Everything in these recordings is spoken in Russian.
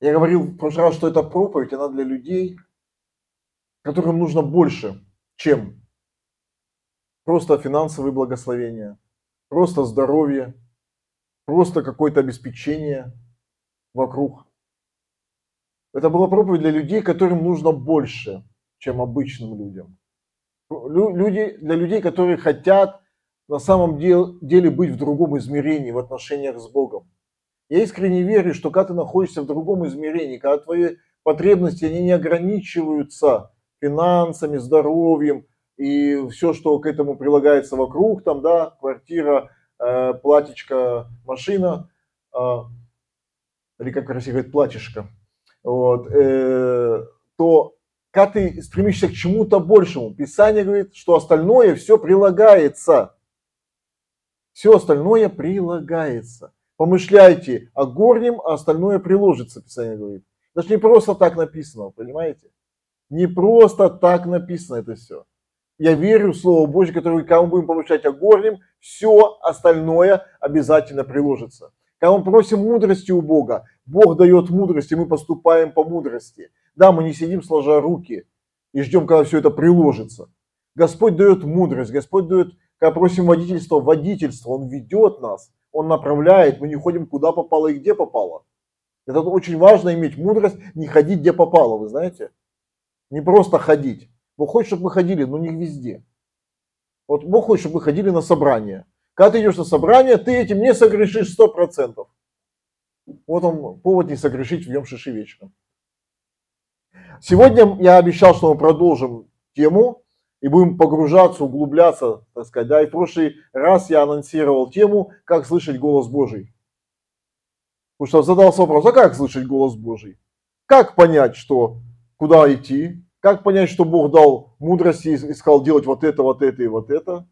Я говорил в прошлый раз, что эта проповедь, она для людей, которым нужно больше, чем просто финансовые благословения, просто здоровье, просто какое-то обеспечение вокруг. Это была проповедь для людей, которым нужно больше, чем обычным людям. Люди, для людей, которые хотят на самом деле быть в другом измерении в отношениях с Богом. Я искренне верю, что когда ты находишься в другом измерении, когда твои потребности, они не ограничиваются финансами, здоровьем и все, что к этому прилагается вокруг, там, да, квартира, э, платьечко, машина, э, или как красиво говорит, платьишко, вот, э, то когда ты стремишься к чему-то большему, Писание говорит, что остальное все прилагается. Все остальное прилагается. Помышляйте о горнем, а остальное приложится, Писание говорит. Даже не просто так написано, понимаете? Не просто так написано это все. Я верю в Слово Божье, которое, когда мы будем помышлять о горнем, все остальное обязательно приложится. Когда мы просим мудрости у Бога, Бог дает мудрость, и мы поступаем по мудрости. Да, мы не сидим сложа руки и ждем, когда все это приложится. Господь дает мудрость, Господь дает, когда просим водительства, водительство, Он ведет нас, Он направляет, мы не ходим куда попало и где попало. Это очень важно иметь мудрость, не ходить где попало, вы знаете. Не просто ходить. Бог хочет, чтобы мы ходили, но не везде. Вот Бог хочет, чтобы мы ходили на собрание. Когда ты идешь на собрание, ты этим не согрешишь сто процентов. Вот он повод не согрешить в Йом Шиши вечером. Сегодня я обещал, что мы продолжим тему и будем погружаться, углубляться, так сказать. Да, и в прошлый раз я анонсировал тему, как слышать голос Божий. Потому что задался вопрос, а как слышать голос Божий? Как понять, что куда идти? Как понять, что Бог дал мудрости и сказал делать вот это, вот это и вот это?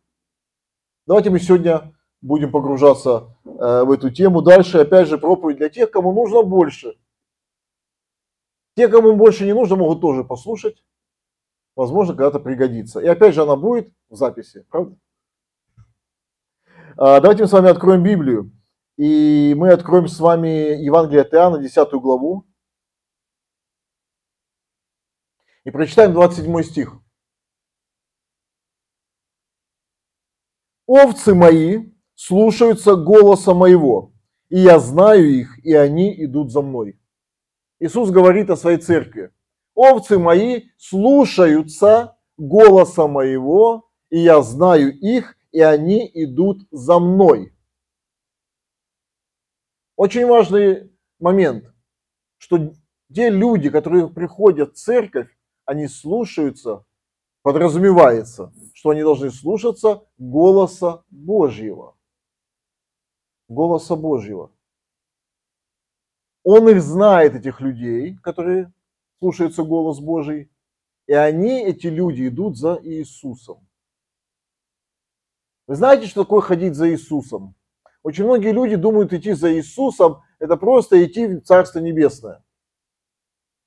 Давайте мы сегодня будем погружаться э, в эту тему. Дальше, опять же, проповедь для тех, кому нужно больше. Те, кому больше не нужно, могут тоже послушать. Возможно, когда-то пригодится. И опять же, она будет в записи, правда? А, давайте мы с вами откроем Библию. И мы откроем с вами Евангелие от Иоанна, 10 главу. И прочитаем 27 стих. Овцы мои слушаются голоса моего, и я знаю их, и они идут за мной. Иисус говорит о своей церкви. Овцы мои слушаются голоса моего, и я знаю их, и они идут за мной. Очень важный момент, что те люди, которые приходят в церковь, они слушаются, подразумевается, что они должны слушаться голоса Божьего. Голоса Божьего. Он их знает, этих людей, которые слушаются голос Божий, и они, эти люди, идут за Иисусом. Вы знаете, что такое ходить за Иисусом? Очень многие люди думают, идти за Иисусом – это просто идти в Царство Небесное.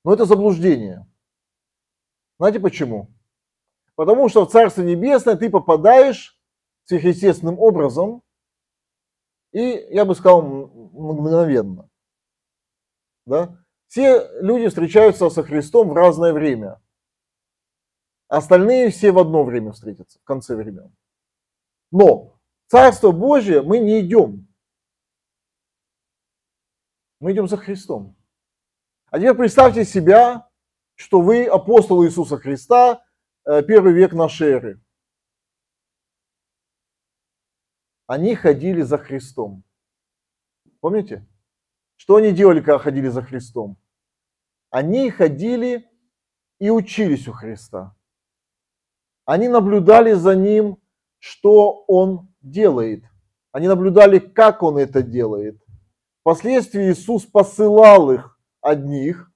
Но это заблуждение. Знаете почему? Потому что в Царство Небесное ты попадаешь сверхъестественным образом, и я бы сказал мгновенно. Да? Все люди встречаются со Христом в разное время. Остальные все в одно время встретятся, в конце времен. Но Царство Божие мы не идем. Мы идем за Христом. А теперь представьте себя что вы апостолы Иисуса Христа, э, первый век нашей эры. Они ходили за Христом. Помните? Что они делали, когда ходили за Христом? Они ходили и учились у Христа. Они наблюдали за Ним, что Он делает. Они наблюдали, как Он это делает. Впоследствии Иисус посылал их одних,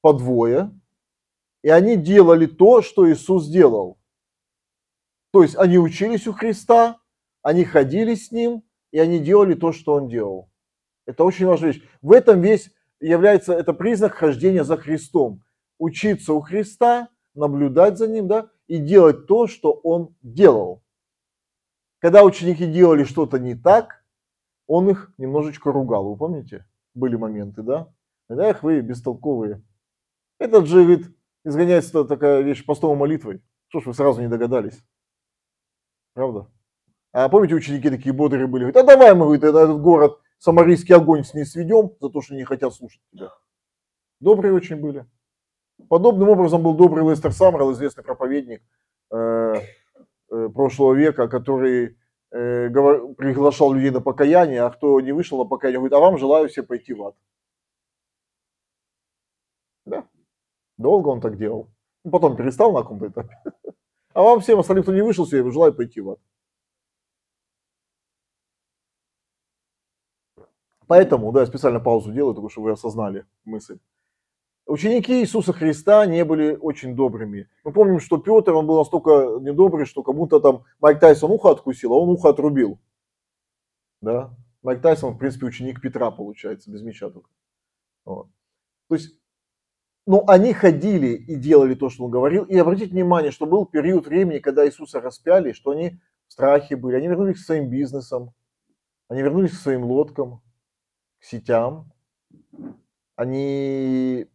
по двое, и они делали то, что Иисус делал. То есть они учились у Христа, они ходили с Ним, и они делали то, что Он делал. Это очень важная вещь. В этом весь является, это признак хождения за Христом. Учиться у Христа, наблюдать за Ним, да, и делать то, что Он делал. Когда ученики делали что-то не так, Он их немножечко ругал. Вы помните? Были моменты, да? Эх, вы бестолковые. Этот же, говорит, изгоняется такая вещь постовой молитвой. Что ж вы сразу не догадались? Правда? А помните, ученики такие бодрые были? Говорят, а давай мы, говорит, этот город, самарийский огонь с ней сведем за то, что не хотят слушать тебя. Добрые очень были. Подобным образом был добрый Лестер Самрел, известный проповедник э, э, прошлого века, который э, говор, приглашал людей на покаяние, а кто не вышел на покаяние, говорит, а вам желаю все пойти в ад. Да. Долго он так делал. Потом перестал на каком-то этапе. А вам всем остальным, кто не вышел, я желаю пойти в ад. Поэтому, да, я специально паузу делаю, только чтобы вы осознали мысль. Ученики Иисуса Христа не были очень добрыми. Мы помним, что Петр, он был настолько недобрый, что кому-то там Майк Тайсон ухо откусил, а он ухо отрубил. Да? Майк Тайсон, в принципе, ученик Петра, получается, без меча только. Вот. То есть, ну, они ходили и делали то, что он говорил. И обратите внимание, что был период времени, когда Иисуса распяли, что они в страхе были. Они вернулись к своим бизнесам, они вернулись к своим лодкам, сетям. Они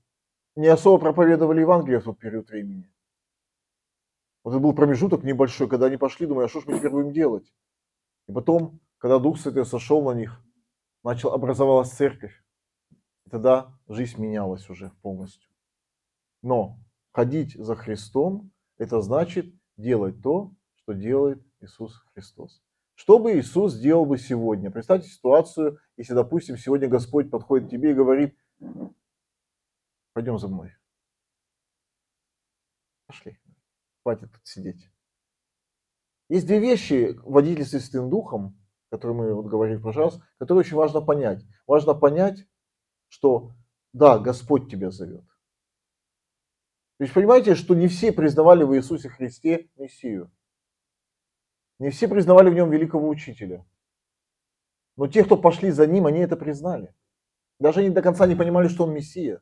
не особо проповедовали Евангелие в тот период времени. Вот это был промежуток небольшой, когда они пошли, думаю, а что ж мы теперь будем делать? И потом, когда Дух Святой сошел на них, начал, образовалась церковь. Тогда жизнь менялась уже полностью. Но ходить за Христом, это значит делать то, что делает Иисус Христос. Что бы Иисус сделал бы сегодня? Представьте ситуацию, если, допустим, сегодня Господь подходит к тебе и говорит, Пойдем за мной. Пошли. Хватит тут сидеть. Есть две вещи в водительстве Святым Духом, которые мы вот говорили прошлый раз, которые очень важно понять. Важно понять, что да, Господь тебя зовет. То есть понимаете, что не все признавали в Иисусе Христе Мессию. Не все признавали в нем великого учителя. Но те, кто пошли за ним, они это признали. Даже они до конца не понимали, что он Мессия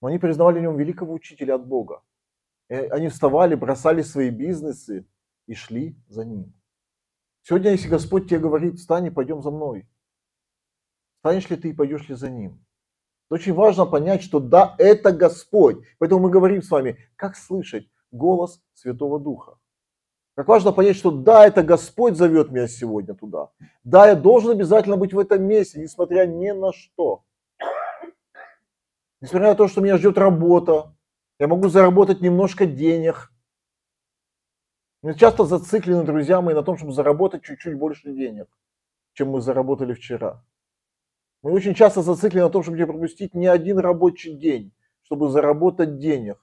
но они признавали в нем великого учителя от Бога. И они вставали, бросали свои бизнесы и шли за ним. Сегодня, если Господь тебе говорит, встань и пойдем за мной, станешь ли ты и пойдешь ли за ним? очень важно понять, что да, это Господь. Поэтому мы говорим с вами, как слышать голос Святого Духа. Как важно понять, что да, это Господь зовет меня сегодня туда. Да, я должен обязательно быть в этом месте, несмотря ни на что. Несмотря на то, что меня ждет работа, я могу заработать немножко денег. Мы часто зациклены, друзья мои, на том, чтобы заработать чуть-чуть больше денег, чем мы заработали вчера. Мы очень часто зациклены на том, чтобы не пропустить ни один рабочий день, чтобы заработать денег.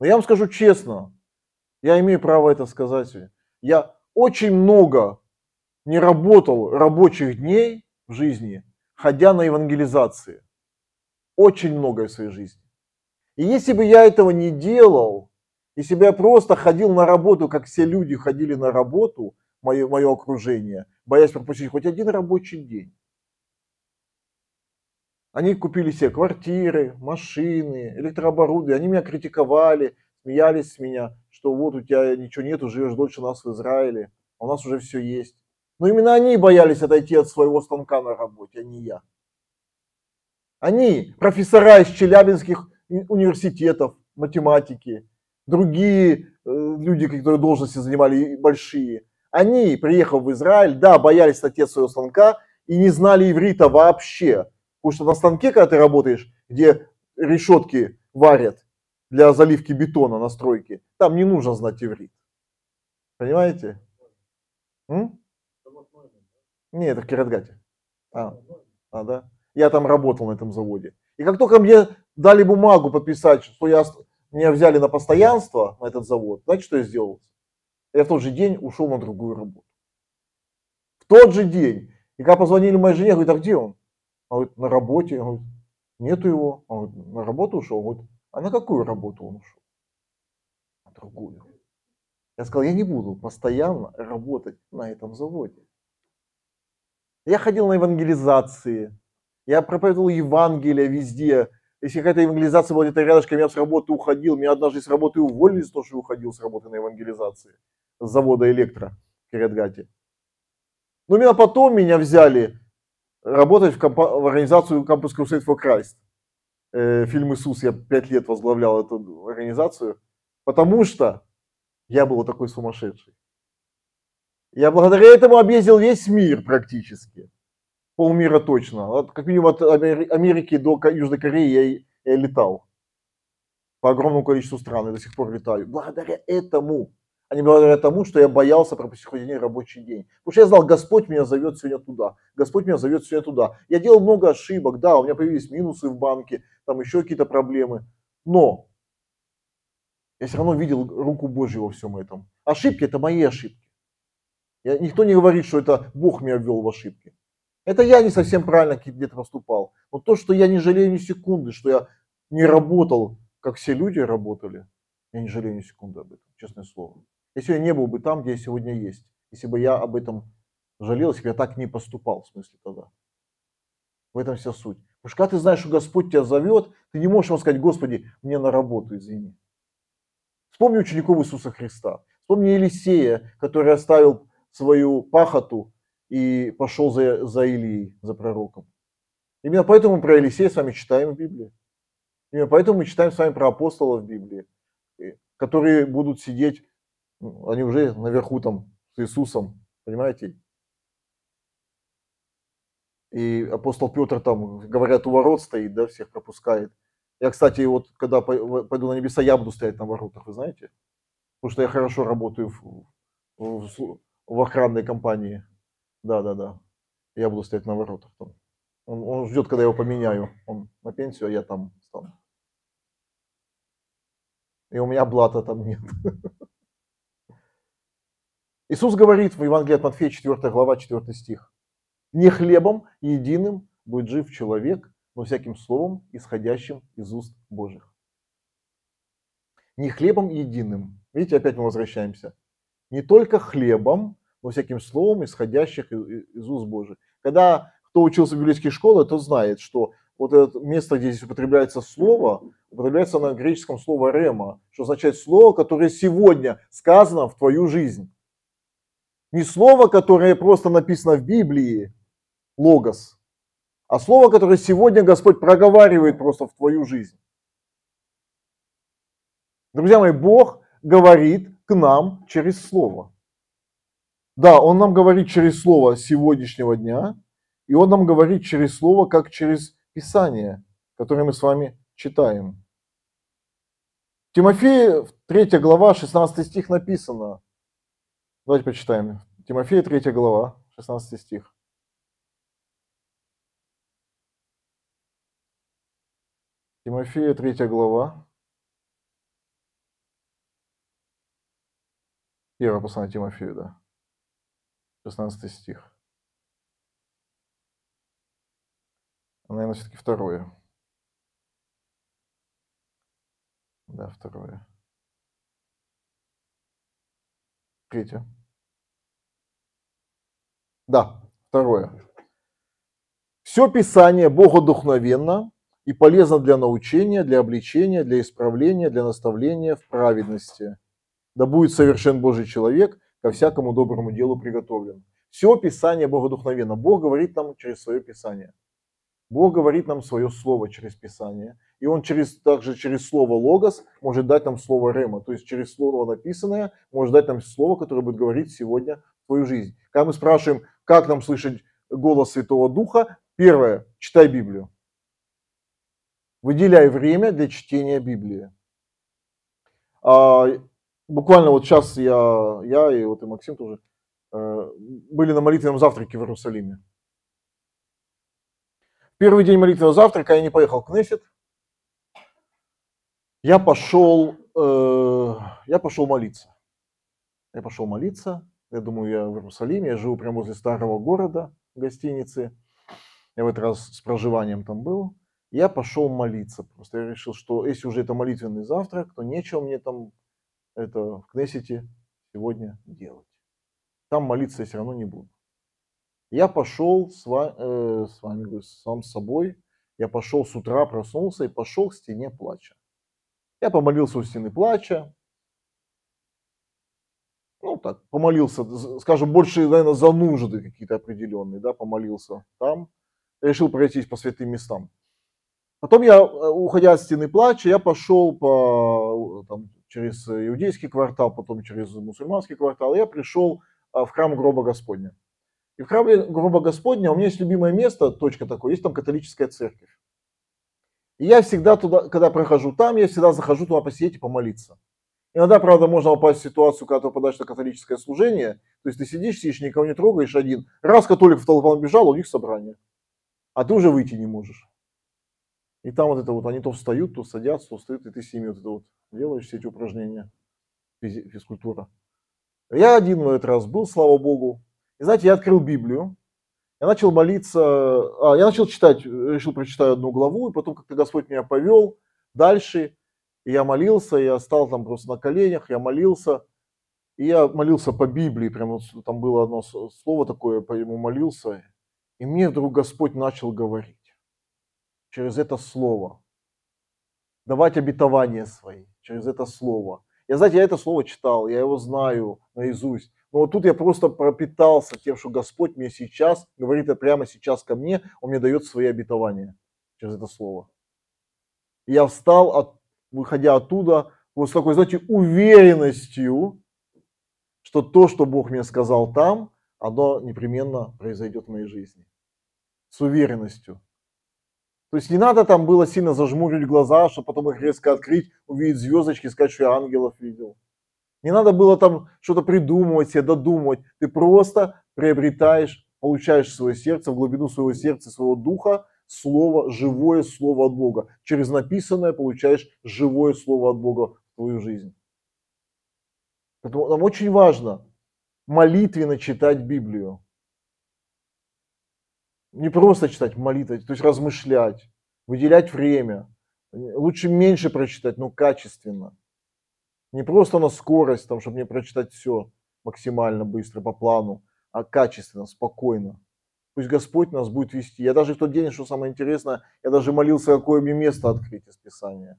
Но я вам скажу честно, я имею право это сказать. Я очень много не работал рабочих дней в жизни, ходя на евангелизации очень многое в своей жизни. И если бы я этого не делал, если бы я просто ходил на работу, как все люди ходили на работу, мое, мое окружение, боясь пропустить хоть один рабочий день, они купили себе квартиры, машины, электрооборудование, они меня критиковали, смеялись с меня, что вот у тебя ничего нету, живешь дольше нас в Израиле, а у нас уже все есть. Но именно они боялись отойти от своего станка на работе, а не я. Они, профессора из челябинских университетов, математики, другие э, люди, которые должности занимали большие, они, приехав в Израиль, да, боялись отец своего станка и не знали иврита вообще. Потому что на станке, когда ты работаешь, где решетки варят для заливки бетона на стройке, там не нужно знать иврит. Понимаете? М? Не, это в Киратгате. А, а, да. Я там работал на этом заводе. И как только мне дали бумагу подписать, что я, меня взяли на постоянство на этот завод, знаете, что я сделал? Я в тот же день ушел на другую работу. В тот же день. И когда позвонили моей жене, говорит, а где он? Он говорит, на работе. Он говорит, нету его. Он говорит, на работу ушел. Он говорит, а на какую работу он ушел? На другую. Я сказал, я не буду постоянно работать на этом заводе. Я ходил на евангелизации, я проповедовал Евангелие везде. Если какая-то евангелизация была где-то рядышком, я с работы уходил. Меня однажды с работы уволили за то, что уходил с работы на евангелизации. С завода электро в Киретгате. Но именно потом меня взяли работать в, компа- в организацию Campus Crusade for Christ. Э, фильм «Иисус», я пять лет возглавлял эту организацию, потому что я был такой сумасшедший. Я благодаря этому объездил весь мир практически. Полмира точно. Вот, как минимум от Америки до Южной Кореи я, я летал. По огромному количеству стран. И до сих пор летаю. Благодаря этому. А не благодаря тому, что я боялся пропустить хоть один рабочий день. Потому что я знал, Господь меня зовет сегодня туда. Господь меня зовет сегодня туда. Я делал много ошибок. Да, у меня появились минусы в банке. Там еще какие-то проблемы. Но я все равно видел руку Божью во всем этом. Ошибки это мои ошибки. Я, никто не говорит, что это Бог меня ввел в ошибки. Это я не совсем правильно где-то поступал. Но то, что я не жалею ни секунды, что я не работал, как все люди работали, я не жалею ни секунды об этом, честное слово. Я сегодня не был бы там, где я сегодня есть, если бы я об этом жалел, если бы я так не поступал, в смысле тогда. В этом вся суть. Потому что когда ты знаешь, что Господь тебя зовет, ты не можешь ему сказать, Господи, мне на работу, извини. Вспомни учеников Иисуса Христа. Вспомни Елисея, который оставил свою пахоту и пошел за, за Илией, за пророком. Именно поэтому мы про Елисея с вами читаем в Библии. Именно поэтому мы читаем с вами про апостолов в Библии, которые будут сидеть, они уже наверху там с Иисусом, понимаете? И апостол Петр там, говорят, у ворот стоит, да, всех пропускает. Я, кстати, вот когда пойду на небеса, я буду стоять на воротах, вы знаете? Потому что я хорошо работаю в, в, в охранной компании. Да, да, да. Я буду стоять на воротах там. Он, он ждет, когда я его поменяю. Он на пенсию, а я там стану. И у меня блата там нет. Иисус говорит в Евангелии от Матфея, 4 глава, 4 стих. Не хлебом единым будет жив человек, но всяким словом, исходящим из уст Божьих. Не хлебом единым. Видите, опять мы возвращаемся не только хлебом, но всяким словом, исходящих из уст Божьих. Когда кто учился в библейских школах, тот знает, что вот это место, где здесь употребляется слово, употребляется на греческом слово рема, что означает слово, которое сегодня сказано в твою жизнь. Не слово, которое просто написано в Библии, логос, а слово, которое сегодня Господь проговаривает просто в твою жизнь. Друзья мои, Бог говорит к нам через Слово. Да, Он нам говорит через Слово сегодняшнего дня, и Он нам говорит через Слово, как через Писание, которое мы с вами читаем. Тимофея, 3 глава, 16 стих написано. Давайте почитаем. Тимофея, 3 глава, 16 стих. Тимофея, 3 глава, Первое послание Тимофею, да. 16 стих. Наверное, все-таки второе. Да, второе. Третье. Да, второе. Все Писание Богодухновенно и полезно для научения, для обличения, для исправления, для наставления в праведности – да будет совершен Божий человек, ко всякому доброму делу приготовлен. Все Писание Богодухновенно. Бог говорит нам через свое Писание. Бог говорит нам свое слово через Писание. И Он через, также через слово логос может дать нам слово рема. То есть через слово написанное может дать нам слово, которое будет говорить сегодня твою жизнь. Когда мы спрашиваем, как нам слышать голос Святого Духа, первое, читай Библию. Выделяй время для чтения Библии. А, буквально вот сейчас я, я и вот и Максим тоже э, были на молитвенном завтраке в Иерусалиме. Первый день молитвенного завтрака я не поехал в Кнессет. Я пошел, э, я пошел молиться. Я пошел молиться. Я думаю, я в Иерусалиме. Я живу прямо возле старого города, гостиницы. Я в этот раз с проживанием там был. Я пошел молиться. Просто я решил, что если уже это молитвенный завтрак, то нечего мне там это в Кнессете сегодня делать. Там молиться я все равно не буду. Я пошел с вами, э, с вами сам с собой, я пошел с утра, проснулся и пошел к стене плача. Я помолился у стены плача. Ну так, помолился, скажем, больше, наверное, за нужды какие-то определенные, да, помолился там. Решил пройтись по святым местам. Потом я, уходя от стены плача, я пошел по, там, через иудейский квартал, потом через мусульманский квартал, я пришел в храм гроба Господня. И в храме гроба Господня у меня есть любимое место, точка такой, есть там католическая церковь. И я всегда туда, когда прохожу там, я всегда захожу туда посидеть и помолиться. Иногда, правда, можно попасть в ситуацию, когда ты попадаешь на католическое служение, то есть ты сидишь, сидишь, никого не трогаешь один. Раз католик в толпу бежал, у них собрание. А ты уже выйти не можешь. И там вот это вот, они то встают, то садятся, то встают, и ты с ними вот это вот делаешь все эти упражнения, физкультура. Я один в этот раз был, слава богу. И знаете, я открыл Библию, я начал молиться, а, я начал читать, решил прочитать одну главу, и потом как-то Господь меня повел дальше, я молился, я стал там просто на коленях, я молился, и я молился по Библии, прям там было одно слово такое, по ему молился, и мне вдруг Господь начал говорить через это слово, давать обетования свои через это слово. Я, знаете, я это слово читал, я его знаю наизусть. Но вот тут я просто пропитался тем, что Господь мне сейчас, говорит это прямо сейчас ко мне, Он мне дает свои обетования через это слово. Я встал от выходя оттуда, вот с такой, знаете, уверенностью, что то, что Бог мне сказал там, оно непременно произойдет в моей жизни. С уверенностью. То есть не надо там было сильно зажмурить глаза, чтобы потом их резко открыть, увидеть звездочки, сказать, что я ангелов видел. Не надо было там что-то придумывать себе, додумывать. Ты просто приобретаешь, получаешь свое сердце, в глубину своего сердца, своего духа, слово, живое слово от Бога. Через написанное получаешь живое слово от Бога в твою жизнь. Поэтому нам очень важно молитвенно читать Библию. Не просто читать молитвы, то есть размышлять, выделять время. Лучше меньше прочитать, но качественно. Не просто на скорость, там, чтобы мне прочитать все максимально быстро по плану, а качественно, спокойно. Пусть Господь нас будет вести. Я даже в тот день, что самое интересное, я даже молился, какое мне место открыть из Писания.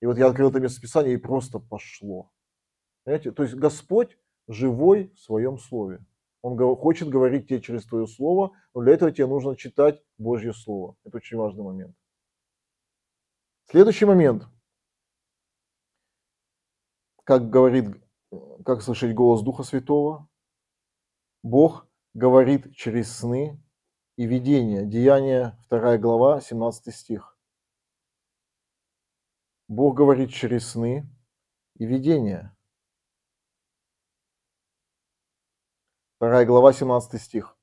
И вот я открыл это место Писания, и просто пошло. Понимаете? То есть Господь живой в своем слове. Он хочет говорить тебе через твое слово, но для этого тебе нужно читать Божье слово. Это очень важный момент. Следующий момент. Как говорит, как слышать голос Духа Святого? Бог говорит через сны и видения. Деяние 2 глава, 17 стих. Бог говорит через сны и видения. 2 глава, 17 стих.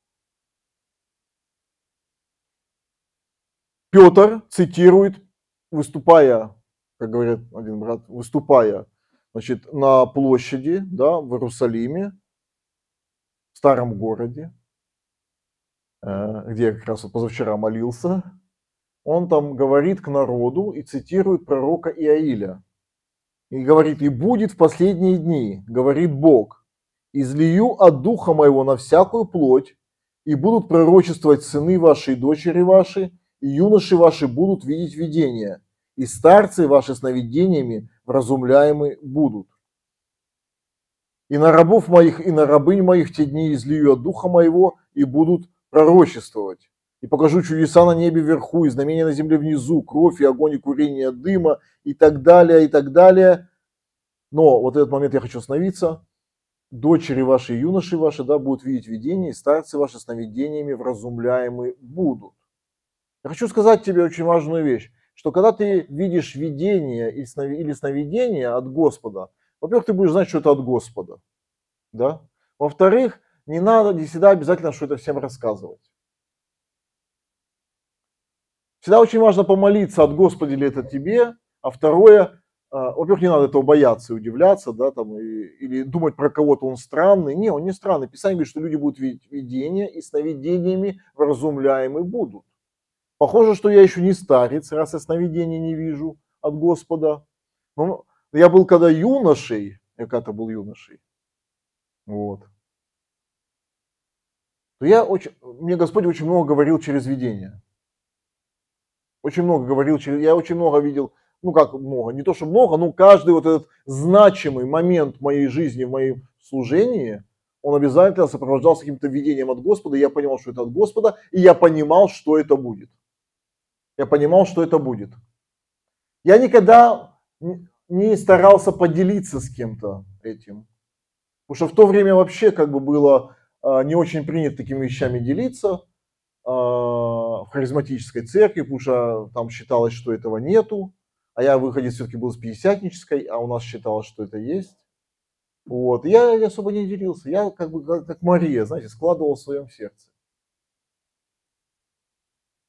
Петр цитирует, выступая, как говорит один брат, выступая значит, на площади да, в Иерусалиме, в старом городе, э, где я как раз вот позавчера молился, он там говорит к народу и цитирует пророка Иаиля. И говорит, и будет в последние дни, говорит Бог, излию от духа моего на всякую плоть, и будут пророчествовать сыны ваши и дочери ваши, и юноши ваши будут видеть видения, и старцы ваши сновидениями вразумляемы будут. И на рабов моих, и на рабынь моих те дни излию от духа моего, и будут пророчествовать. И покажу чудеса на небе вверху, и знамения на земле внизу, кровь и огонь и курение дыма, и так далее, и так далее. Но вот этот момент я хочу остановиться. Дочери ваши и юноши ваши, да, будут видеть видения, и старцы ваши сновидениями вразумляемы будут. Я хочу сказать тебе очень важную вещь, что когда ты видишь видение или сновидение от Господа, во-первых, ты будешь знать, что это от Господа. Да? Во-вторых, не надо не всегда обязательно что это всем рассказывать. Всегда очень важно помолиться от Господа ли это тебе, а второе, а, во-первых, не надо этого бояться и удивляться, да, там, и, или думать про кого-то он странный. Не, он не странный. Писание говорит, что люди будут видеть видения и сновидениями вразумляемы будут. Похоже, что я еще не старец, раз я сновидений не вижу от Господа. Но я был когда юношей, я когда-то был юношей, вот, я очень, мне Господь очень много говорил через видение. Очень много говорил через, я очень много видел, ну как много, не то что много, но каждый вот этот значимый момент моей жизни, в моем служении, он обязательно сопровождался каким-то видением от Господа, и я понимал, что это от Господа, и я понимал, что это будет. Я понимал, что это будет. Я никогда не старался поделиться с кем-то этим. Потому что в то время вообще как бы было а, не очень принято такими вещами делиться а, в харизматической церкви, потому что там считалось, что этого нету. А я выходец все-таки был с пятидесятнической, а у нас считалось, что это есть. Вот. Я особо не делился. Я как бы как Мария, знаете, складывал в своем сердце.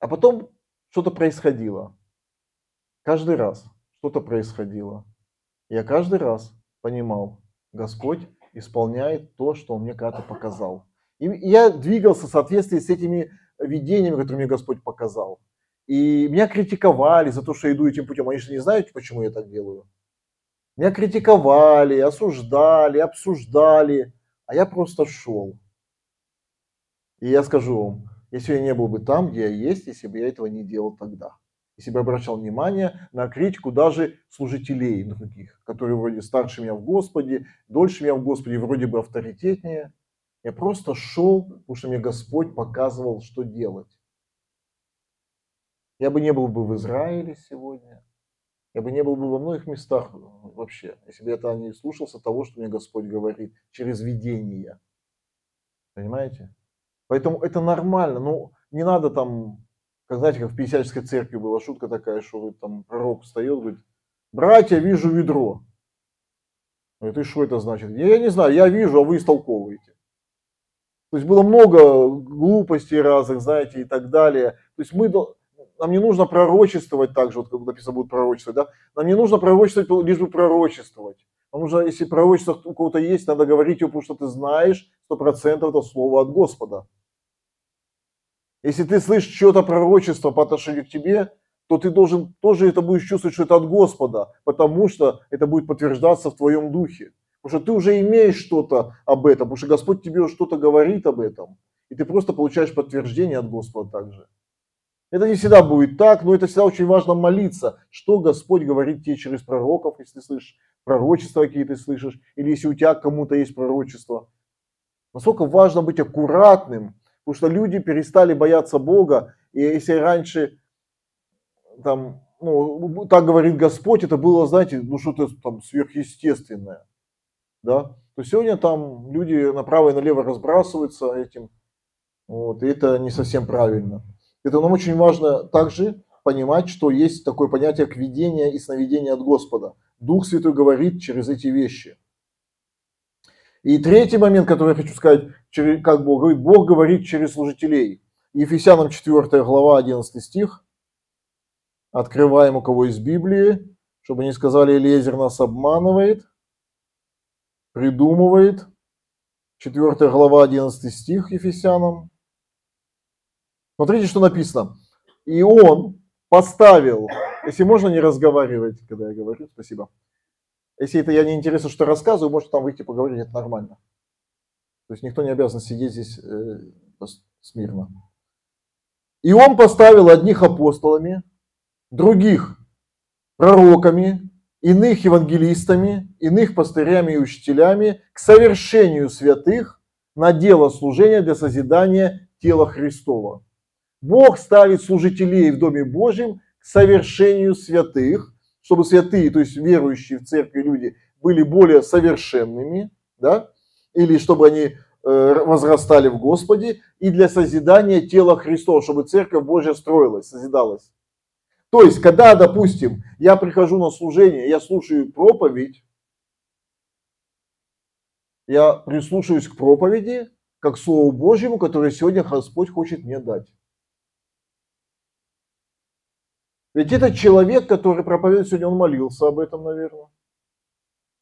А потом что-то происходило. Каждый раз что-то происходило. Я каждый раз понимал, Господь исполняет то, что Он мне когда-то показал. И я двигался в соответствии с этими видениями, которые мне Господь показал. И меня критиковали за то, что я иду этим путем. Они же не знают, почему я так делаю. Меня критиковали, осуждали, обсуждали, а я просто шел. И я скажу вам, если я не был бы там, где я есть, если бы я этого не делал тогда. Если бы обращал внимание на критику даже служителей других, которые вроде старше меня в Господе, дольше меня в Господе, вроде бы авторитетнее. Я просто шел, потому что мне Господь показывал, что делать. Я бы не был бы в Израиле сегодня. Я бы не был бы во многих местах вообще, если бы я не слушался того, что мне Господь говорит через видение. Понимаете? Поэтому это нормально. Ну, не надо там, как знаете, как в Пятидесятнической церкви была шутка такая, что там пророк встает, говорит, братья, вижу ведро. Говорит, и что это значит? Я не знаю, я вижу, а вы истолковываете. То есть было много глупостей разных, знаете, и так далее. То есть мы, нам не нужно пророчествовать так же, вот как написано будет пророчествовать, да? Нам не нужно пророчествовать, лишь бы пророчествовать. Нам нужно, если пророчество у кого-то есть, надо говорить его, потому что ты знаешь, сто процентов это слово от Господа. Если ты слышишь что-то пророчество по отношению к тебе, то ты должен тоже это будешь чувствовать, что это от Господа, потому что это будет подтверждаться в твоем духе. Потому что ты уже имеешь что-то об этом, потому что Господь тебе что-то говорит об этом. И ты просто получаешь подтверждение от Господа также. Это не всегда будет так, но это всегда очень важно молиться, что Господь говорит тебе через пророков, если ты слышишь пророчества какие ты слышишь, или если у тебя кому-то есть пророчество. Насколько важно быть аккуратным, потому что люди перестали бояться Бога, и если раньше там, ну, так говорит Господь, это было, знаете, ну что-то там сверхъестественное, да, то сегодня там люди направо и налево разбрасываются этим, вот, и это не совсем правильно. Это нам очень важно также понимать, что есть такое понятие как видение и сновидение от Господа. Дух Святой говорит через эти вещи. И третий момент, который я хочу сказать, как Бог говорит, Бог говорит через служителей. Ефесянам 4 глава 11 стих. Открываем у кого из Библии, чтобы не сказали, Елизер нас обманывает, придумывает. 4 глава 11 стих Ефесянам. Смотрите, что написано. И он поставил, если можно не разговаривать, когда я говорю, спасибо. Если это я не интересно, что рассказываю, может там выйти поговорить, это нормально. То есть никто не обязан сидеть здесь э, смирно. И он поставил одних апостолами, других пророками, иных евангелистами, иных пастырями и учителями к совершению святых на дело служения для созидания тела Христова. Бог ставит служителей в Доме Божьем к совершению святых, чтобы святые, то есть верующие в церкви люди, были более совершенными, да, или чтобы они э, возрастали в Господе, и для созидания тела Христова, чтобы церковь Божья строилась, созидалась. То есть, когда, допустим, я прихожу на служение, я слушаю проповедь, я прислушиваюсь к проповеди, как Слову Божьему, которое сегодня Господь хочет мне дать. Ведь этот человек, который проповедует сегодня, он молился об этом, наверное.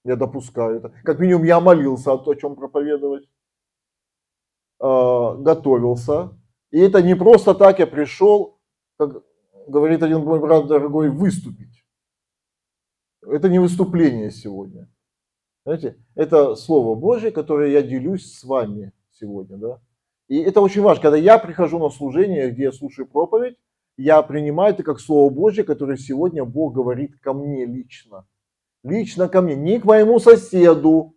Я допускаю это. Как минимум я молился о том, о чем проповедовать. Э, готовился. И это не просто так я пришел, как говорит один мой брат дорогой, выступить. Это не выступление сегодня. Знаете, это Слово Божье, которое я делюсь с вами сегодня. Да? И это очень важно. Когда я прихожу на служение, где я слушаю проповедь, я принимаю это как Слово Божье, которое сегодня Бог говорит ко мне лично. Лично ко мне, не к моему соседу,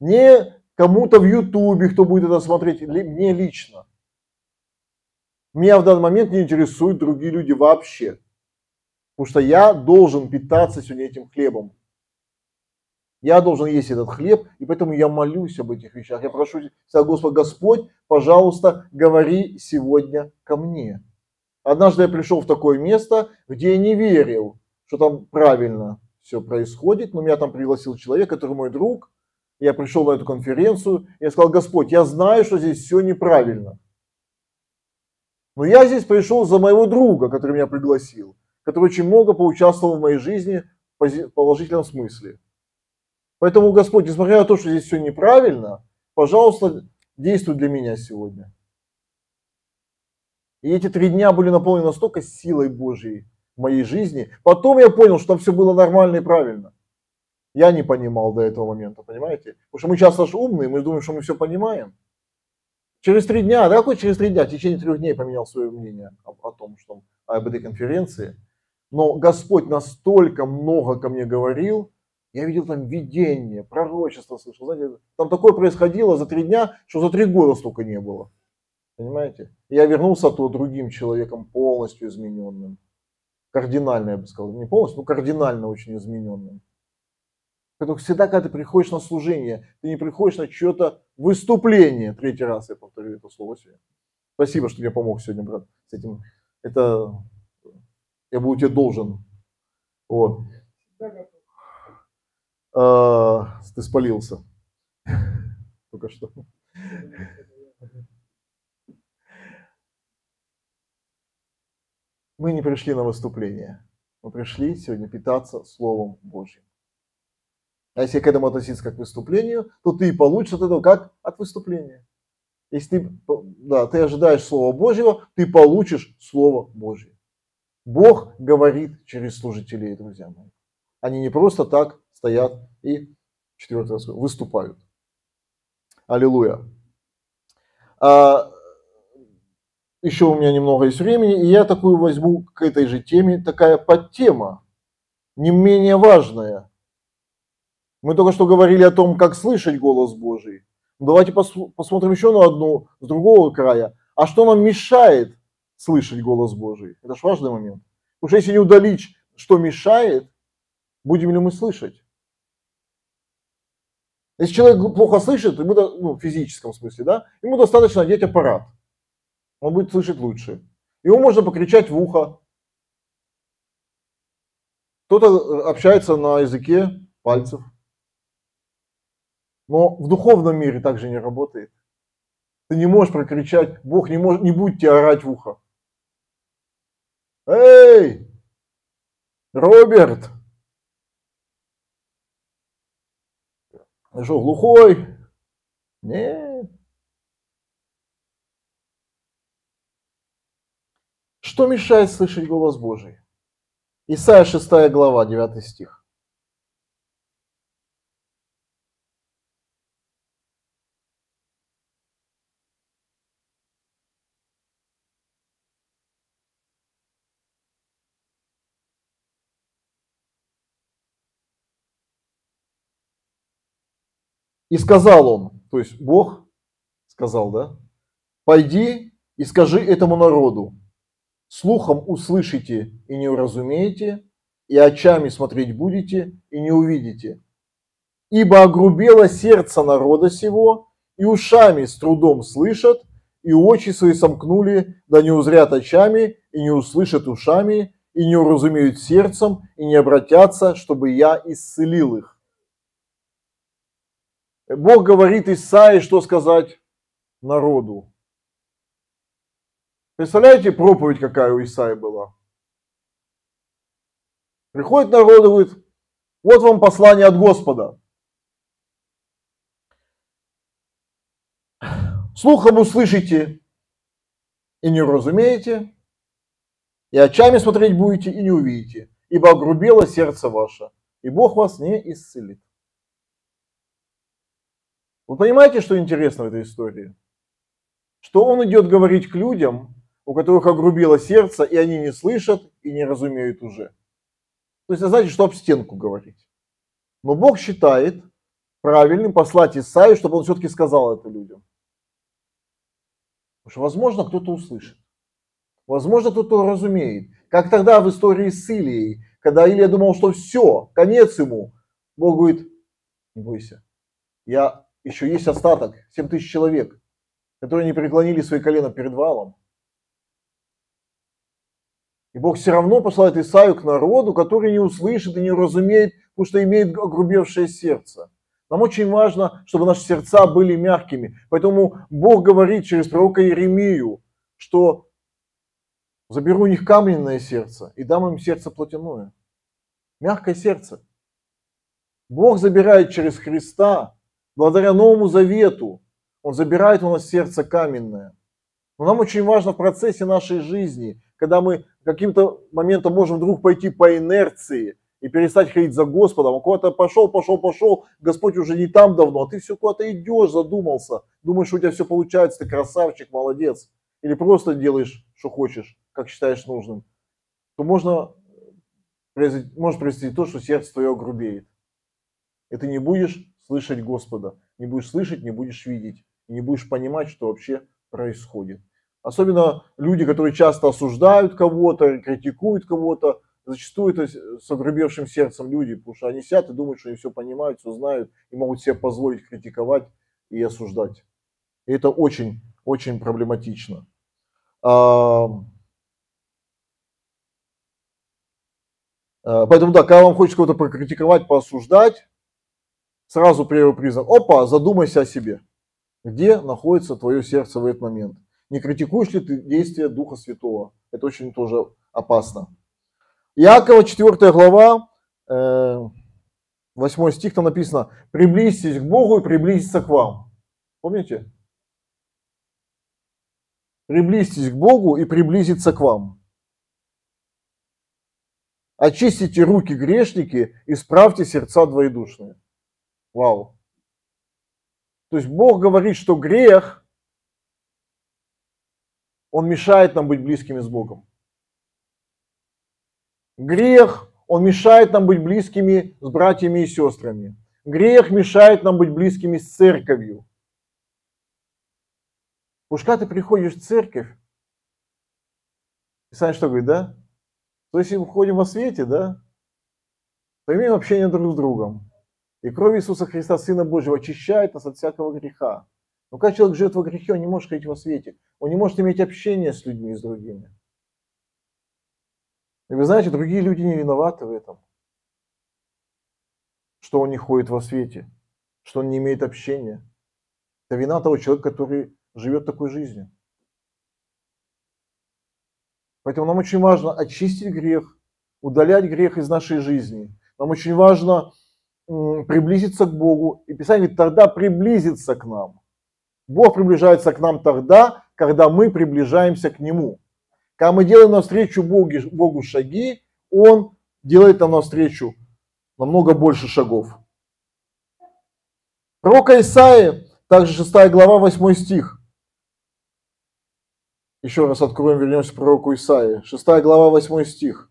не кому-то в Ютубе, кто будет это смотреть, мне лично. Меня в данный момент не интересуют другие люди вообще. Потому что я должен питаться сегодня этим хлебом. Я должен есть этот хлеб, и поэтому я молюсь об этих вещах. Я прошу тебя, Господь, Господь, пожалуйста, говори сегодня ко мне. Однажды я пришел в такое место, где я не верил, что там правильно все происходит, но меня там пригласил человек, который мой друг. Я пришел на эту конференцию, я сказал, Господь, я знаю, что здесь все неправильно. Но я здесь пришел за моего друга, который меня пригласил, который очень много поучаствовал в моей жизни в положительном смысле. Поэтому, Господь, несмотря на то, что здесь все неправильно, пожалуйста, действуй для меня сегодня. И эти три дня были наполнены настолько силой Божьей в моей жизни. Потом я понял, что все было нормально и правильно. Я не понимал до этого момента, понимаете? Потому что мы часто же умные, мы думаем, что мы все понимаем. Через три дня, да какой через три дня? В течение трех дней поменял свое мнение о, о том, что об этой конференции. Но Господь настолько много ко мне говорил, я видел там видение, пророчество слышал. Знаете, там такое происходило за три дня, что за три года столько не было. Понимаете? Я вернулся оттуда другим человеком, полностью измененным. Кардинально, я бы сказал. Не полностью, но кардинально очень измененным. Поэтому всегда, когда ты приходишь на служение, ты не приходишь на чье-то выступление. Третий раз я повторю это слово сегодня. Спасибо, что мне помог сегодня, брат, с этим. Это я буду тебе должен. Вот. А, ты спалился. Только что. Мы не пришли на выступление. Мы пришли сегодня питаться Словом Божьим. А если к этому относиться как к выступлению, то ты получишь от этого как от выступления. Если ты, да, ты ожидаешь Слова Божьего, ты получишь Слово Божье. Бог говорит через служителей, друзья мои. Они не просто так стоят и, четвертый раз, выступают. Аллилуйя. Еще у меня немного есть времени, и я такую возьму к этой же теме, такая подтема, не менее важная. Мы только что говорили о том, как слышать голос Божий. Давайте посмотрим еще на одну с другого края. А что нам мешает слышать голос Божий? Это же важный момент. Потому что если не удалить, что мешает, будем ли мы слышать? Если человек плохо слышит, ему, ну, в физическом смысле, да, ему достаточно одеть аппарат он будет слышать лучше. Его можно покричать в ухо. Кто-то э, общается на языке пальцев. Но в духовном мире также не работает. Ты не можешь прокричать, Бог не, может, не будет тебе орать в ухо. Эй, Роберт, ты что, глухой? Нет. Что мешает слышать голос Божий? Исайя 6 глава, 9 стих. И сказал он, то есть Бог сказал, да, пойди и скажи этому народу, Слухом услышите и не уразумеете, и очами смотреть будете и не увидите. Ибо огрубело сердце народа сего, и ушами с трудом слышат, и очи свои сомкнули, да не узрят очами, и не услышат ушами, и не уразумеют сердцем, и не обратятся, чтобы я исцелил их. Бог говорит Исаии, что сказать народу. Представляете, проповедь какая у Исаи была? Приходит народ и говорит, вот вам послание от Господа. Слухом услышите и не разумеете, и очами смотреть будете и не увидите, ибо огрубело сердце ваше, и Бог вас не исцелит. Вы понимаете, что интересно в этой истории? Что он идет говорить к людям, у которых огрубило сердце, и они не слышат и не разумеют уже. То есть, знаете, что об стенку говорить. Но Бог считает правильным послать Исаию, чтобы он все-таки сказал это людям. Потому что, возможно, кто-то услышит. Возможно, кто-то разумеет. Как тогда в истории с Илией, когда Илия думал, что все, конец ему. Бог говорит, не бойся, я еще есть остаток, 7 тысяч человек, которые не преклонили свои колена перед валом. И Бог все равно посылает Исаию к народу, который не услышит и не разумеет, потому что имеет огрубевшее сердце. Нам очень важно, чтобы наши сердца были мягкими. Поэтому Бог говорит через пророка Еремию, что заберу у них каменное сердце и дам им сердце плотяное. Мягкое сердце. Бог забирает через Христа, благодаря Новому Завету, Он забирает у нас сердце каменное. Но нам очень важно в процессе нашей жизни, когда мы каким-то моментом можем вдруг пойти по инерции и перестать ходить за Господом, а куда-то пошел, пошел, пошел, Господь уже не там давно, а ты все куда-то идешь, задумался, думаешь, у тебя все получается, ты красавчик, молодец, или просто делаешь, что хочешь, как считаешь нужным, то можно может произойти то, что сердце твое грубеет. И ты не будешь слышать Господа, не будешь слышать, не будешь видеть, не будешь понимать, что вообще происходит. Особенно люди, которые часто осуждают кого-то, критикуют кого-то, зачастую это с огрубевшим сердцем люди, потому что они сидят и думают, что они все понимают, все знают и могут себе позволить критиковать и осуждать. И это очень, очень проблематично. А, поэтому да, когда вам хочется кого-то прокритиковать, поосуждать, сразу первый признак, опа, задумайся о себе. Где находится твое сердце в этот момент? Не критикуешь ли ты действия Духа Святого? Это очень тоже опасно. Иакова, 4 глава, 8 э, стих, там написано, приблизьтесь к Богу и приблизиться к вам. Помните? Приблизьтесь к Богу и приблизиться к вам. Очистите руки грешники, исправьте сердца двоедушные. Вау. То есть Бог говорит, что грех, он мешает нам быть близкими с Богом. Грех, он мешает нам быть близкими с братьями и сестрами. Грех мешает нам быть близкими с церковью. Уж когда ты приходишь в церковь, Писание что говорит, да? То есть, мы ходим во свете, да, то имеем общение друг с другом. И кровь Иисуса Христа, Сына Божьего, очищает нас от всякого греха. Но когда человек живет во грехе, он не может ходить во свете. Он не может иметь общение с людьми с другими. И вы знаете, другие люди не виноваты в этом. Что он не ходит во свете, что он не имеет общения. Это вина того человека, который живет такой жизнью. Поэтому нам очень важно очистить грех, удалять грех из нашей жизни. Нам очень важно приблизиться к Богу. И Писание говорит, тогда приблизиться к нам. Бог приближается к нам тогда, когда мы приближаемся к Нему. Когда мы делаем навстречу Богу, Богу шаги, Он делает нам навстречу намного больше шагов. Пророка Исаия, также 6 глава, 8 стих. Еще раз откроем, вернемся к пророку Исаии. 6 глава, 8 стих.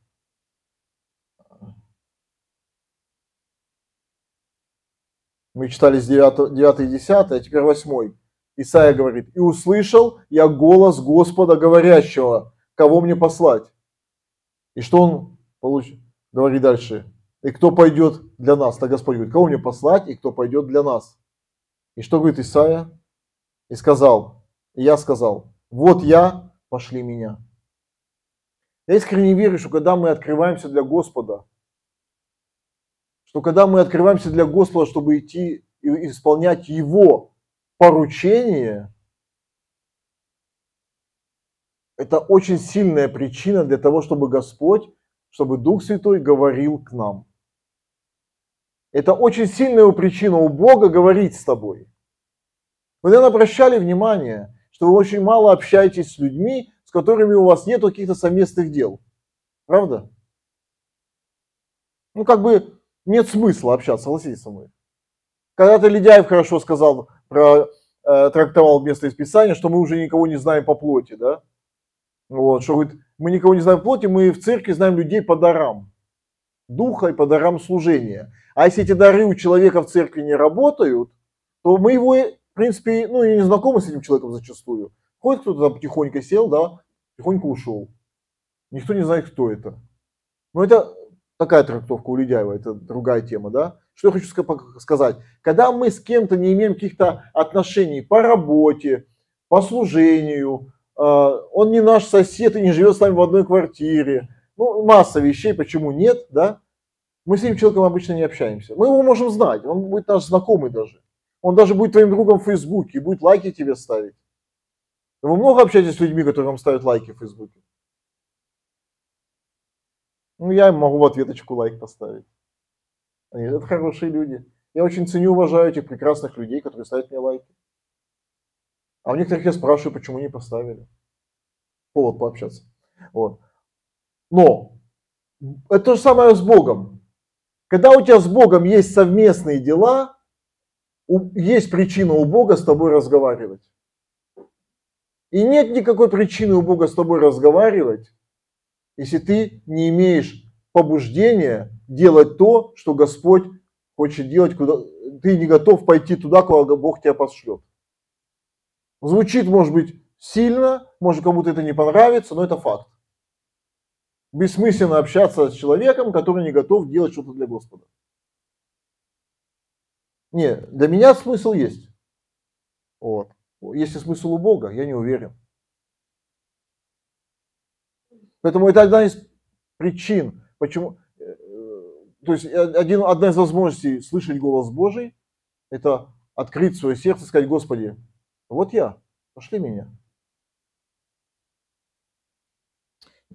Мы читали с 9, 9 и 10, а теперь 8. Исаия говорит, «И услышал я голос Господа говорящего, кого мне послать. И что он получит? Говорит дальше. И кто пойдет для нас? Так Господь говорит, кого мне послать и кто пойдет для нас? И что говорит Исаия? И сказал, и я сказал, вот я, пошли меня. Я искренне верю, что когда мы открываемся для Господа, что когда мы открываемся для Господа, чтобы идти и исполнять Его поручение, это очень сильная причина для того, чтобы Господь, чтобы Дух Святой говорил к нам. Это очень сильная причина у Бога говорить с тобой. Вы, наверное, обращали внимание, что вы очень мало общаетесь с людьми, с которыми у вас нет каких-то совместных дел. Правда? Ну, как бы нет смысла общаться, согласитесь со мной. Когда-то Ледяев хорошо сказал, э, трактовал место из Писания, что мы уже никого не знаем по плоти, да? Вот, что говорит, мы никого не знаем в плоти, мы в церкви знаем людей по дарам. Духа и по дарам служения. А если эти дары у человека в церкви не работают, то мы его, в принципе, ну и не знакомы с этим человеком зачастую. Ходит кто-то там тихонько сел, да, тихонько ушел. Никто не знает, кто это. Но это такая трактовка у Ледяева, это другая тема, да? Что я хочу сказать? Когда мы с кем-то не имеем каких-то отношений по работе, по служению, э, он не наш сосед и не живет с нами в одной квартире, ну, масса вещей, почему нет, да? Мы с этим человеком обычно не общаемся. Мы его можем знать, он будет наш знакомый даже. Он даже будет твоим другом в Фейсбуке и будет лайки тебе ставить. Вы много общаетесь с людьми, которые вам ставят лайки в Фейсбуке? Ну, я могу в ответочку лайк поставить. Они, это хорошие люди. Я очень ценю, уважаю этих прекрасных людей, которые ставят мне лайки. А у некоторых я спрашиваю, почему не поставили. Повод пообщаться. Вот. Но это то же самое с Богом. Когда у тебя с Богом есть совместные дела, есть причина у Бога с тобой разговаривать. И нет никакой причины у Бога с тобой разговаривать, если ты не имеешь побуждения делать то, что Господь хочет делать, куда ты не готов пойти туда, куда Бог тебя пошлет. Звучит, может быть, сильно, может кому-то это не понравится, но это факт. Бессмысленно общаться с человеком, который не готов делать что-то для Господа. Не, для меня смысл есть. Вот. Если смысл у Бога, я не уверен. Поэтому это одна из причин, почему... Э, то есть э, один, одна из возможностей слышать голос Божий, это открыть свое сердце и сказать, Господи, вот я, пошли меня.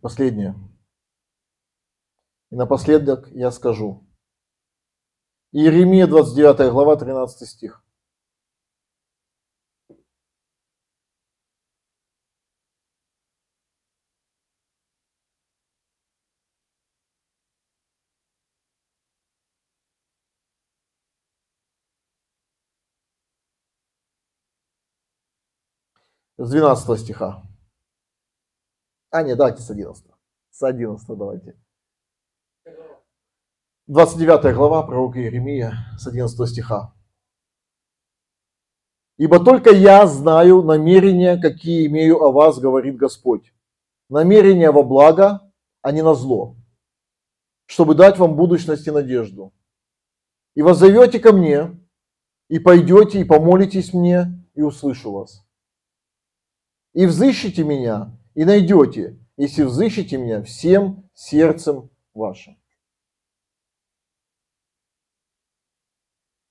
Последнее. И напоследок я скажу. Иеремия 29 глава 13 стих. С 12 стиха. А, нет, давайте с 11. С 11 давайте. 29 глава пророка Иеремия с 11 стиха. «Ибо только я знаю намерения, какие имею о вас, говорит Господь. Намерения во благо, а не на зло, чтобы дать вам будущность и надежду. И воззовете ко мне, и пойдете, и помолитесь мне, и услышу вас и взыщите меня, и найдете, если взыщите меня всем сердцем вашим.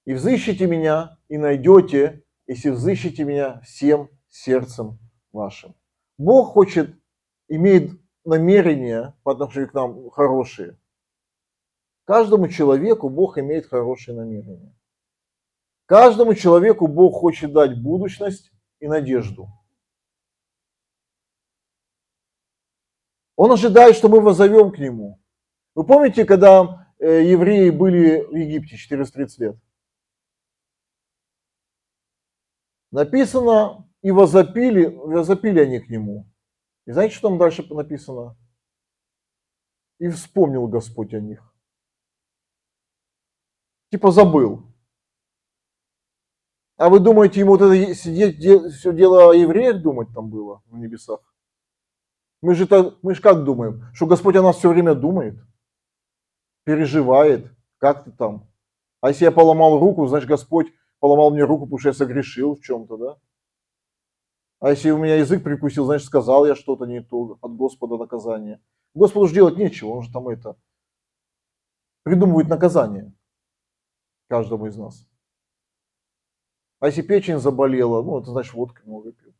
И взыщите меня, и найдете, если взыщите меня всем сердцем вашим. Бог хочет, имеет намерения по отношению к нам хорошие. Каждому человеку Бог имеет хорошие намерения. Каждому человеку Бог хочет дать будущность и надежду. Он ожидает, что мы возовем к нему. Вы помните, когда э, евреи были в Египте 430 лет? Написано, и возопили, возопили они к нему. И знаете, что там дальше написано? И вспомнил Господь о них. Типа забыл. А вы думаете, ему вот это сидеть, все дело о евреях думать там было на небесах? Мы же, -то, мы же как думаем? Что Господь о нас все время думает, переживает, как ты там. А если я поломал руку, значит Господь поломал мне руку, потому что я согрешил в чем-то, да? А если у меня язык прикусил, значит сказал я что-то не то, от Господа наказание. Господу же делать нечего, он же там это придумывает наказание каждому из нас. А если печень заболела, ну это значит водки много пил.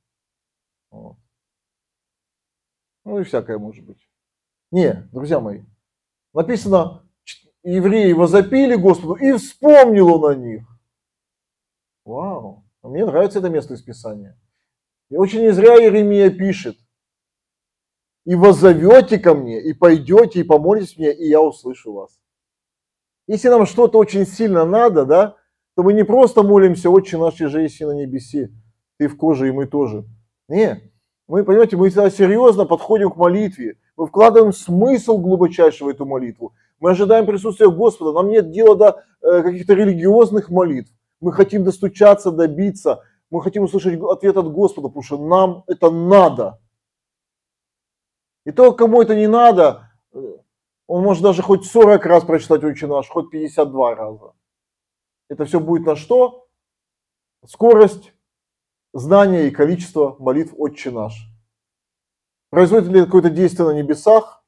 Вот. Ну и всякое может быть. Не, друзья мои, написано, евреи возопили Господу, и вспомнил он о них. Вау, а мне нравится это место из Писания. И очень не зря Иеремия пишет, и воззовете ко мне, и пойдете, и помолитесь мне, и я услышу вас. Если нам что-то очень сильно надо, да, то мы не просто молимся, отче наш, же есть на небеси, ты в коже, и мы тоже. Нет, мы, понимаете, мы серьезно подходим к молитве. Мы вкладываем смысл глубочайшего в эту молитву. Мы ожидаем присутствия Господа. Нам нет дела до э, каких-то религиозных молитв. Мы хотим достучаться, добиться. Мы хотим услышать ответ от Господа, потому что нам это надо. И то, кому это не надо, э, он может даже хоть 40 раз прочитать «Отче наш», хоть 52 раза. Это все будет на что? Скорость, знание и количество молитв «Отче наш». Производит ли какое-то действие на небесах?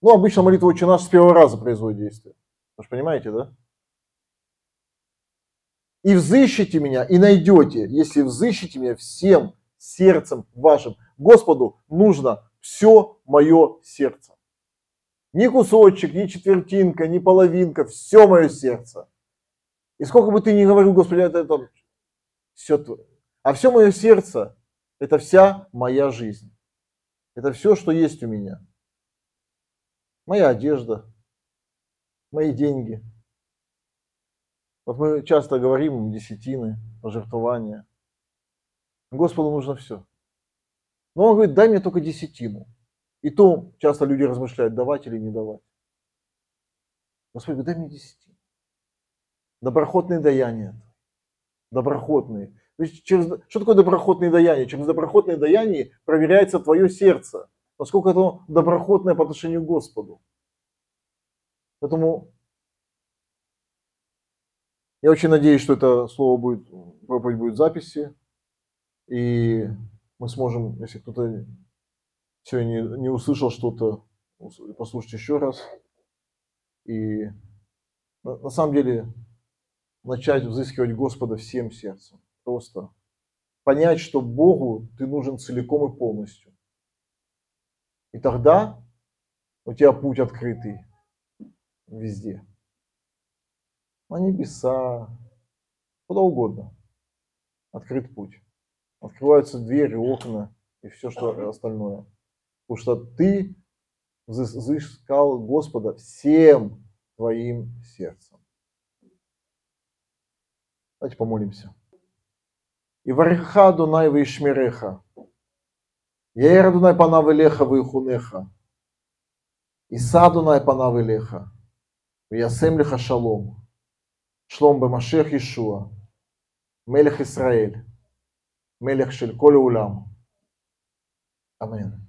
Ну, обычно молитва «Отче наш» с первого раза производит действие. Вы же понимаете, да? И взыщите меня, и найдете, если взыщите меня всем сердцем вашим. Господу нужно все мое сердце. Ни кусочек, ни четвертинка, ни половинка, все мое сердце. И сколько бы ты ни говорил, Господи, это, это все твое. А все мое сердце – это вся моя жизнь. Это все, что есть у меня. Моя одежда, мои деньги. Вот мы часто говорим десятины, пожертвования. Господу нужно все. Но он говорит, дай мне только десятину. И то часто люди размышляют, давать или не давать. Господь говорит, дай мне десятину. Доброхотные даяния. Доброхотные. Есть через, что такое доброхотные даяния? Через доброхотные даяния проверяется твое сердце, насколько это доброхотное по отношению к Господу. Поэтому я очень надеюсь, что это слово будет, проповедь будет в записи, и мы сможем, если кто-то сегодня не, услышал что-то, послушать еще раз. И на самом деле начать взыскивать Господа всем сердцем. Просто понять, что Богу ты нужен целиком и полностью. И тогда у тебя путь открытый везде. На небеса, куда угодно. Открыт путь. Открываются двери, окна и все, что остальное. Потому что ты взыскал Господа всем твоим сердцем. Давайте помолимся. יברכך אדוני וישמרך. יאר אדוני פניו אליך ויחונך. יישא אדוני פניו אליך וישם לך שלום. שלום במשיח ישוע, מלך ישראל, מלך של כל העולם. אמן.